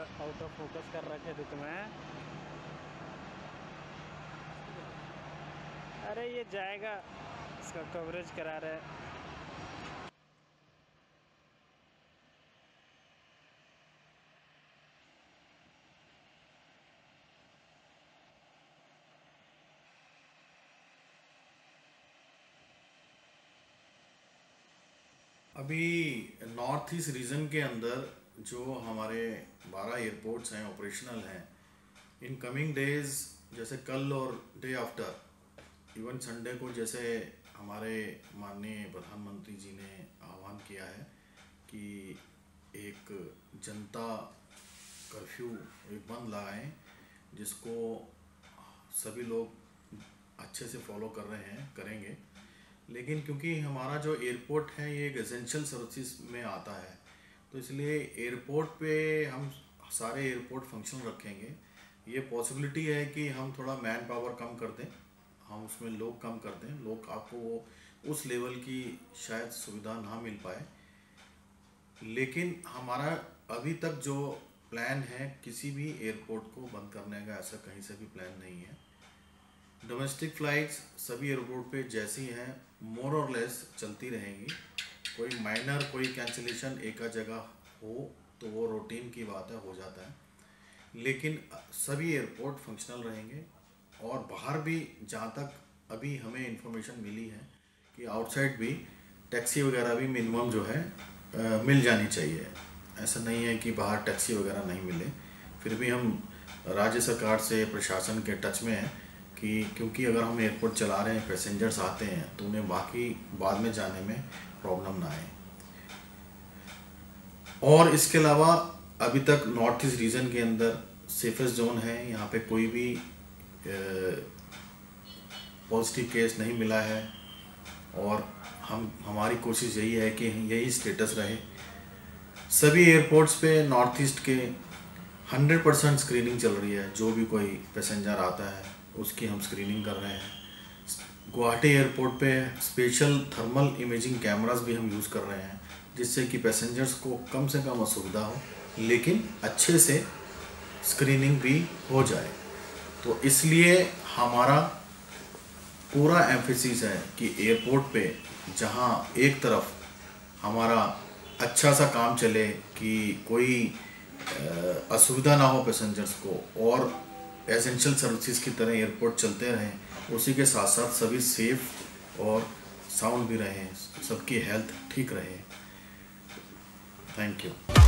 Out of focus कर रखे थे तुम्हें। अरे, ये जाएगा। इसका कवरेज करा रहे अभी नॉर्थ ईस्ट रीजन के अंदर जो हमारे बारह एयरपोर्ट्स हैं ऑपरेशनल हैं इन कमिंग डेज़ जैसे कल और डे आफ्टर इवन संडे को जैसे हमारे माननीय प्रधानमंत्री जी ने आह्वान किया है कि एक जनता कर्फ्यू एक बंद लगाएँ जिसको सभी लोग अच्छे से फॉलो कर रहे हैं, करेंगे। लेकिन क्योंकि हमारा जो एयरपोर्ट है, ये एक एसेंशियल सर्विसेज़ में आता है। तो इसलिए एयरपोर्ट पे हम सारे एयरपोर्ट फ़ंक्शन रखेंगे। ये पॉसिबिलिटी है कि हम थोड़ा मैन पावर कम कर दें, हम उसमें लोग कम कर दें, लोग आपको वो, उस लेवल की शायद सुविधा ना मिल पाए। लेकिन हमारा अभी तक जो प्लान है किसी भी एयरपोर्ट को बंद करने का, ऐसा कहीं से भी प्लान नहीं है। डोमेस्टिक फ़्लाइट्स सभी एयरपोर्ट पे जैसी हैं मोर और लेस चलती रहेंगी। कोई माइनर कोई कैंसिलेशन एक जगह हो तो वो रूटीन की बात है हो जाता है। लेकिन सभी एयरपोर्ट फंक्शनल रहेंगे और बाहर भी जहाँ तक अभी हमें इंफॉर्मेशन मिली है कि आउटसाइड भी टैक्सी वगैरह भी मिनिमम जो है आ, मिल जानी चाहिए। ऐसा नहीं है कि बाहर टैक्सी वगैरह नहीं मिले। फिर भी हम राज्य सरकार से प्रशासन के टच में हैं कि क्योंकि अगर हम एयरपोर्ट चला रहे हैं पैसेंजर्स आते हैं तो उन्हें बाकी, बाद में जाने में प्रॉब्लम ना आए। और इसके अलावा, अभी तक नॉर्थ ईस्ट रीजन के अंदर सेफेस्ट जोन है, यहाँ पे कोई भी पॉजिटिव केस नहीं मिला है। और हम, हमारी कोशिश यही है कि यही स्टेटस रहे। सभी एयरपोर्ट्स पे नॉर्थ ईस्ट के 100 परसेंट स्क्रीनिंग चल रही है, जो भी कोई पैसेंजर आता है। उसकी हम स्क्रीनिंग कर रहे हैं। गुवाहाटी एयरपोर्ट पे स्पेशल थर्मल इमेजिंग कैमरास भी हम यूज़ कर रहे हैं, जिससे कि पैसेंजर्स को कम से कम असुविधा हो, लेकिन अच्छे से स्क्रीनिंग भी हो जाए। तो इसलिए हमारा पूरा एम्फेसिस है कि एयरपोर्ट पे जहाँ एक तरफ़ हमारा अच्छा सा काम चले, कि कोई असुविधा ना हो पैसेंजर्स को, और एसेंशियल सर्विसेज़ की तरह एयरपोर्ट चलते रहें। उसी के साथ साथ सभी सेफ़ और साउंड भी रहें। सबकी हेल्थ ठीक रहे। Thank you